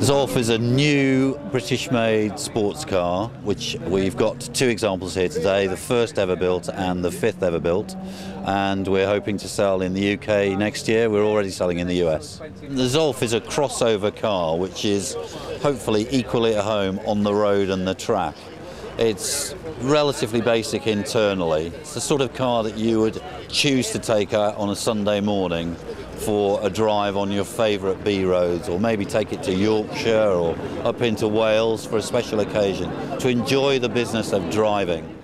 Zolfe is a new British-made sports car, which we've got two examples here today, the first ever built and the fifth ever built. And we're hoping to sell in the UK next year. We're already selling in the US. The Zolfe is a crossover car, which is hopefully equally at home on the road and the track. It's relatively basic internally. It's the sort of car that you would choose to take out on a Sunday morning for a drive on your favourite B roads, or maybe take it to Yorkshire or up into Wales for a special occasion to enjoy the business of driving.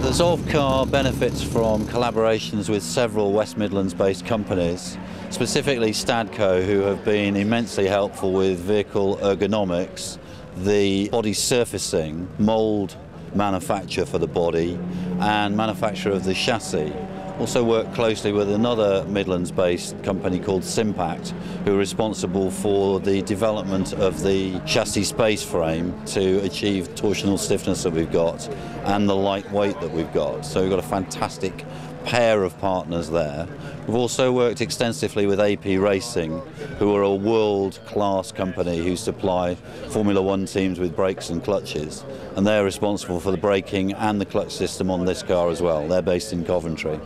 The Zolfe car benefits from collaborations with several West Midlands based companies, specifically Stadco, who have been immensely helpful with vehicle ergonomics, the body surfacing, mould manufacture for the body and manufacture of the chassis. Also work closely with another Midlands-based company called Simpact, who are responsible for the development of the chassis space frame to achieve torsional stiffness that we've got and the lightweight that we've got. So we've got a fantastic pair of partners there. We've also worked extensively with AP Racing, who are a world-class company who supply Formula One teams with brakes and clutches, and they're responsible for the braking and the clutch system on this car as well. They're based in Coventry.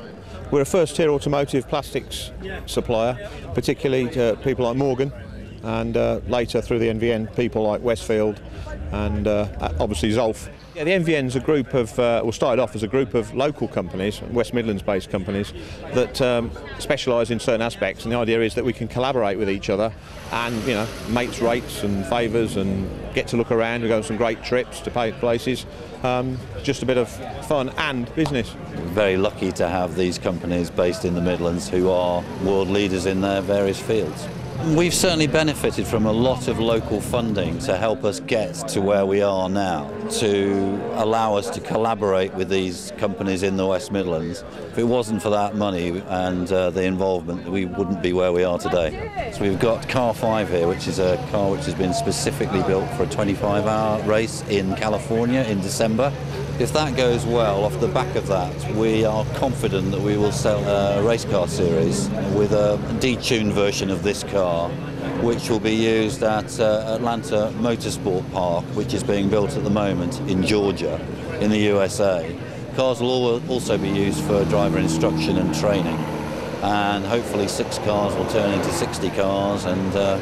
We're a first-tier automotive plastics supplier, particularly to people like Morgan, and uh, later through the NVN, people like Westfield and uh, obviously Zolfe. Yeah, the NVN's a group of, uh, well, started off as a group of local companies, West Midlands-based companies, that um, specialise in certain aspects, and the idea is that we can collaborate with each other and, you know, mates rates and favours and get to look around. We go on some great trips to places. Um, just a bit of fun and business. Very lucky to have these companies based in the Midlands who are world leaders in their various fields. We've certainly benefited from a lot of local funding to help us get to where we are now, to allow us to collaborate with these companies in the West Midlands. If it wasn't for that money and uh, the involvement, we wouldn't be where we are today. So we've got Car 5 here, which is a car which has been specifically built for a 25-hour race in California in December. If that goes well, off the back of that, we are confident that we will sell a race car series with a detuned version of this car, which will be used at uh, Atlanta Motorsport Park, which is being built at the moment in Georgia, in the USA. Cars will also be used for driver instruction and training, and hopefully six cars will turn into 60 cars and uh,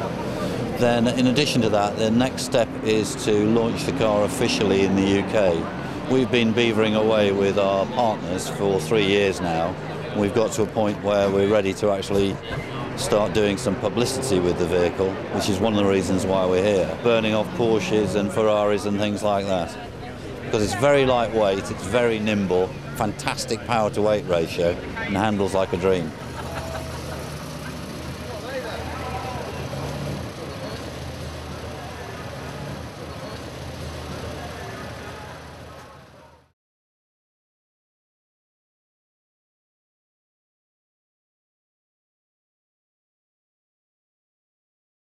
then in addition to that, the next step is to launch the car officially in the UK. We've been beavering away with our partners for three years now. We've got to a point where we're ready to actually start doing some publicity with the vehicle, which is one of the reasons why we're here. Burning off Porsches and Ferraris and things like that. Because it's very lightweight, it's very nimble, fantastic power to weight ratio, and handles like a dream.